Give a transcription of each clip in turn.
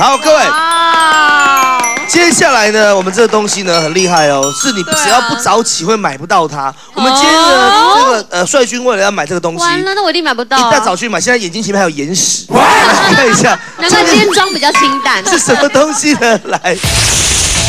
好，各位，接下来呢，我们这个东西呢很厉害哦，是你只要不早起会买不到它。我们今天呢，这个呃帅军为了要买这个东西，完了，那我一定买不到、一大啊。早去买，现在眼睛前面还有眼屎，来 看一下，难怪今天妆比较清淡。是什么东西呢？来，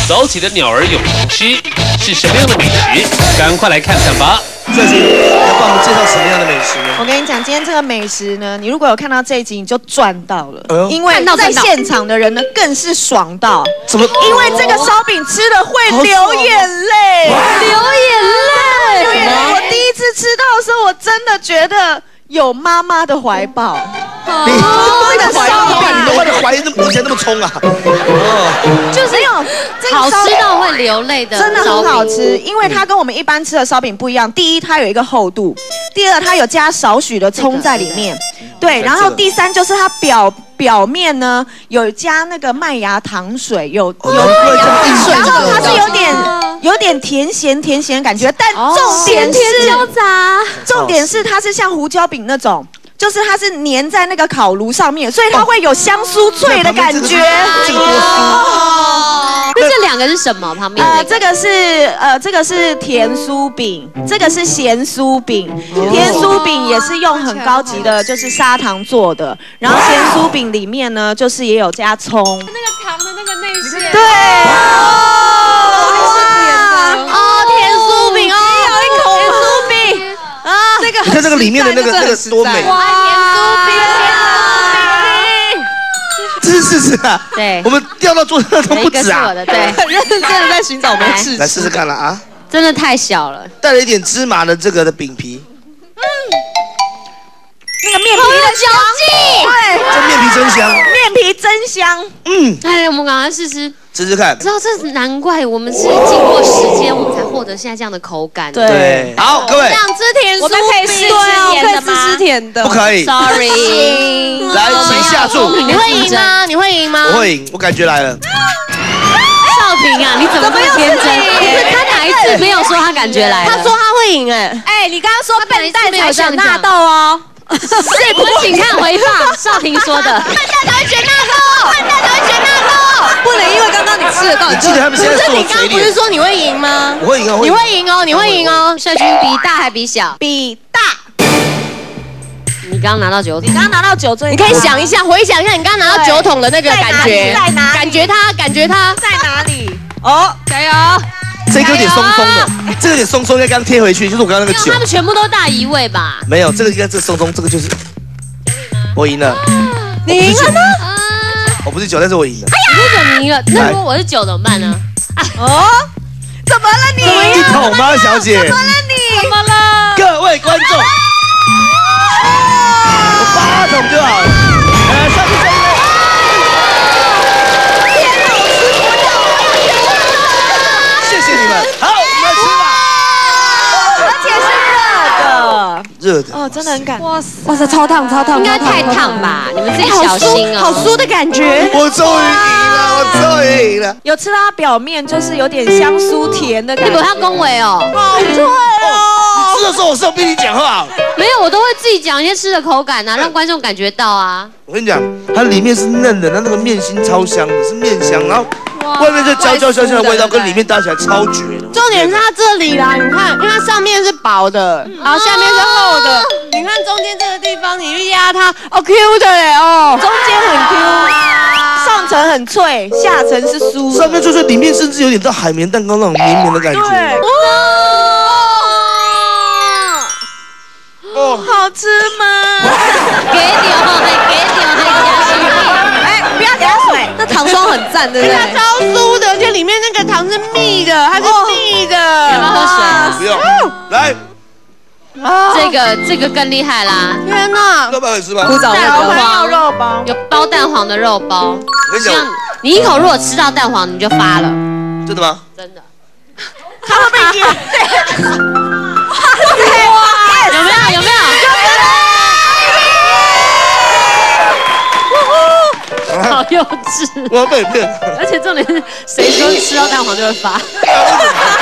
早起的鸟儿有虫吃，是什么样的美食？赶快来看看吧！帅军要帮我们介绍什么样的美食呢？我跟你讲，今天这个美食呢，你如果有看到这一集，你就赚到了。哎呦，因为在看到赚到。现场的人呢更是爽到，怎么？因为这个烧饼吃了会流眼泪，流眼泪，流眼泪。我第一次吃到的时候，我真的觉得有妈妈的怀抱，你这个烧你饼的外的怀那么以前那么冲啊？哦，就是没有这个好吃到会流泪的，真的很好。吃，因为它跟我们一般吃的烧饼不一样。第一，它有一个厚度；第二，它有加少许的葱在里面。对，然后第三就是它表表面呢有加那个麦芽糖水，有有麦芽糖水然后它是有哦点有点甜咸甜咸的感觉，但重点是重点是它是像胡椒饼那种。就是它是粘在那个烤炉上面，所以它会有香酥脆的感觉。那这两个是什么？旁边呃，那个这个是呃，这个是甜酥饼，这个是咸酥饼。甜酥饼也是用很高级的，就是砂糖做的。然后咸酥饼里面呢，就是也有加葱。那个糖的那个内馅，对，哇哦，甜酥饼哦，有一口甜酥饼啊，这个你看这个里面的那个 那个多美，哇，是是是啊，对。我们掉到桌上都不止啊。的，对，很 认真的在寻找我们的来试试看了啊，真的太小了，带了一点芝麻的这个的饼皮，嗯。那个面皮的嚼劲。对，这面皮真香，面皮真香。嗯，哎，我们赶快试试。试试看。知，道这是难怪我们是经过时间，我们才获得现在这样的口感。对对，好，各位两只甜酥我们可以吃甜的可以吗吃甜的不可以，Sorry，来，请下注，你会赢吗？你会赢吗？我会赢，我感觉来了，少平啊，你怎么这么天真？不是他哪一次没有说他感觉来了？他说他会赢哎，哎，你刚刚说笨蛋才选纳豆哦。是不是？请看回放，少平说的。笨蛋才会选纳豆，笨蛋才会选纳豆。不能因为你吃得到，你记得他们现在做你刚刚不是，说你会赢吗？我会赢你，会赢哦，你会赢哦。帅军比大还比小？比大，你刚刚拿到酒你刚，刚拿到酒最你，可以想一下，回想一下你刚刚拿到酒桶的那个感觉，在哪感觉它，感觉它，在哪里？哦，加油！这个有点松松的，这个有点松松，应该刚贴回去，就是我刚刚那个酒，他，们全部都大一位吧？没有，这个应该这个松松，这个就是，我赢了，你赢了吗？啊，我不是酒，但是我赢了，你为那如果我是九怎么办呢？哦，怎么了你？一桶吗，小姐？怎么了你？怎么了？各位观众，我八桶就好了。呃，上去这一位，谢谢你们。好，我们吃吧。而且是热的。热的，哦，真的很感。哇塞，哇塞，超烫，超烫，应该太烫吧？你们自己小心哦。好酥的感觉。我终于我终于赢了。有吃到它表面就是有点香酥甜的感觉。你不要恭维哦，好脆哦。吃的时候我是有逼你讲话。没有，我都会自己讲一些吃的口感啊，让观众感觉到啊。我跟你讲，它里面是嫩的，它那个面心超香的，是面香，然后外面就焦焦香香的味道，跟里面搭起来超绝的。重点是它这里啦，你看，因为它上面是薄的，然后下面是厚的，你看中间这个地方，你去压它，哦 Q 的嘞哦。中间很 Q，上层很脆，下层是酥。上面脆脆里面甚至有点像海绵蛋糕那种绵绵的感觉。对，哦，好吃吗？给点哦，还给点，还加心意。哎，不要给它水。那糖霜很赞，对不对？它超酥的，而且里面那个糖是蜜的，它是蜜的。要不要喝水啊？不用，来，这个这个更厉害啦，天哪！老板会吃吗？鼓掌蛋我还有黄肉包。有包蛋黄的肉包，我跟你这样讲，你一口如果吃到蛋黄，你就发了，真的吗？真的。他会被噎。有没有？有没有？好幼稚，我要被你骗。而且重点是谁说吃到蛋黄就会发？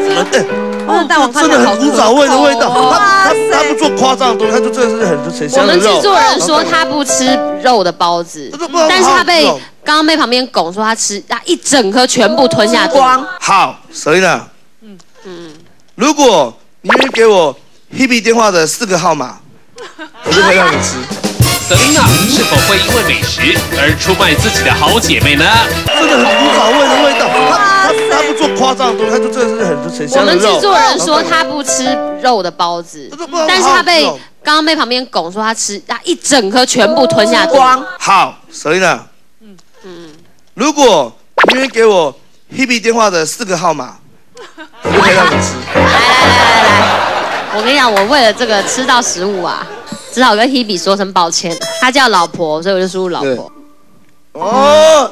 赶快吃，赶快吃。哦，蛋黄看真的很古早味的味道。哇他他他不做夸张的东西，他就真的是很很我香的肉。们制作人说他不吃肉的包子但是他被刚刚被旁边拱说他吃，他一整颗全部吞下去。光好，Selina，嗯嗯，如果你愿意给我 Hebe 电话的四个号码，我就可以让你吃。Selina 是否会因为美食而出卖自己的好姐妹呢？真的很古早味的味做夸张的东西，他就真的是很很我们香的肉。制作人说他不吃肉的包子但是他被好好吃哦刚刚被旁边拱说他吃，他一整颗全部吞下去。光好，Selina，嗯嗯，如果你愿意给我 Hebe 电话的四个号码，我就可以让你吃。来来来来来，我跟你讲，我为了这个吃到食物啊，只好跟 Hebe 说声抱歉。他叫老婆，所以我就输入老婆。哦，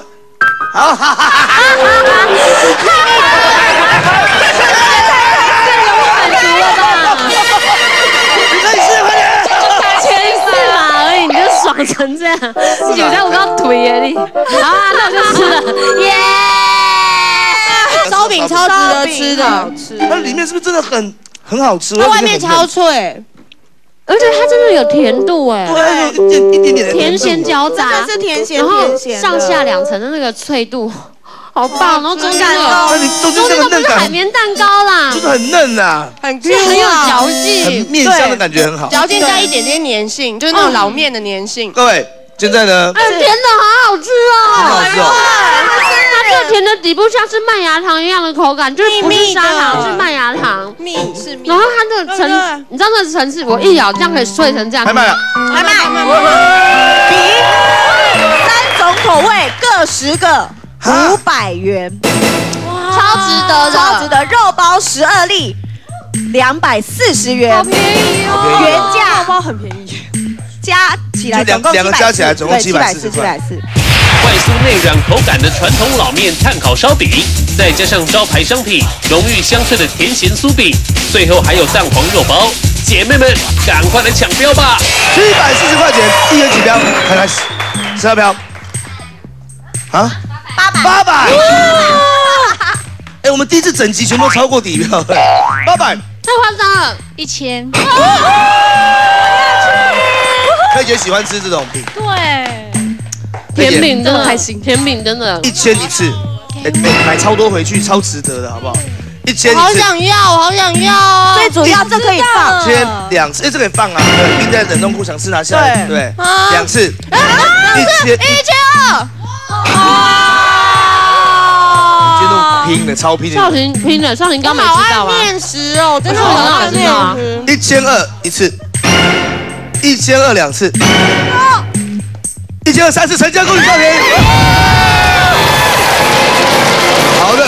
好，哈哈哈哈满足了吧？你可以吃，快点。前一次嘛而已，你就爽成这样，你觉得我刚腿耶？你？好啊，那我就吃了，耶！烧饼超值得吃的，它里面是不是真的很很好吃？它外面超脆，而且它真的有甜度哎，对，有一点一点点的甜咸交真杂的，是甜咸甜咸的。上下两层的那个脆度，好棒。然后中间感有那你中间中间都不那个嫩感是海绵蛋糕啦就，是很嫩啊，很是很有嚼很劲。面香的感觉很好。嚼劲加一点点粘性，就是那种老面的粘性。各位，现在呢，哎，甜的好好吃很好哦！吃哦。它这个甜的底部像是麦芽糖一样的口感，就是不是砂糖，是麦芽糖。蜜是蜜然，后它这个层，你知道那个层次，我一咬这样可以碎成这样。拍卖了，拍卖，比三种口味各十个，五百元，超值得的，超值得。肉包十二粒，两百四十元，好便宜哦原价肉包很便宜。加起来两总共两个加起来总共七百四，七百四。外酥内软口感的传统老面炭烤烧饼，再加上招牌商品浓郁香脆的甜咸酥饼，最后还有蛋黄肉包，姐妹们赶快来抢标吧！七百四十块钱，一元起标，开开始，十二标。啊？八百。八百。哎，我们第一次整集全部都超过底标，八百。太夸张了，一千。佩姐喜欢吃这种饼，甜饼真的这开心，甜饼真的。一千一次，哎买买超多回去，超值得的，好不好？一千我好一次，想要，好想要哦。最主要这可以放。一，千两次，哎，这可以放啊，对，冰在冷冻库，想吃拿下来，对。对，啊。两次，一千，一千二，拼的，超拼的。少林拼的，少林刚没知道吗？面食哦，真的很好吃啊！一千二一次，一千二两次，一千二三次，成交恭喜少林！好的，